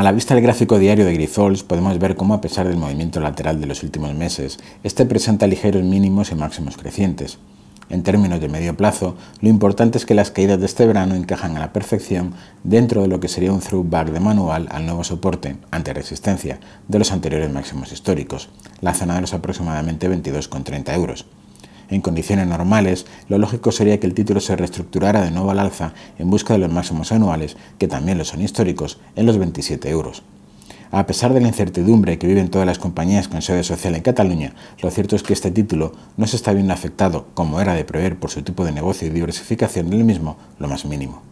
A la vista del gráfico diario de Grifols podemos ver cómo a pesar del movimiento lateral de los últimos meses, este presenta ligeros mínimos y máximos crecientes. En términos de medio plazo, lo importante es que las caídas de este verano encajan a la perfección dentro de lo que sería un throwback de manual al nuevo soporte, ante resistencia, de los anteriores máximos históricos, la zona de los aproximadamente 22,30 euros. En condiciones normales, lo lógico sería que el título se reestructurara de nuevo al alza en busca de los máximos anuales, que también lo son históricos, en los 27 euros. A pesar de la incertidumbre que viven todas las compañías con sede social en Cataluña, lo cierto es que este título no se está viendo afectado, como era de prever por su tipo de negocio y diversificación del mismo, lo más mínimo.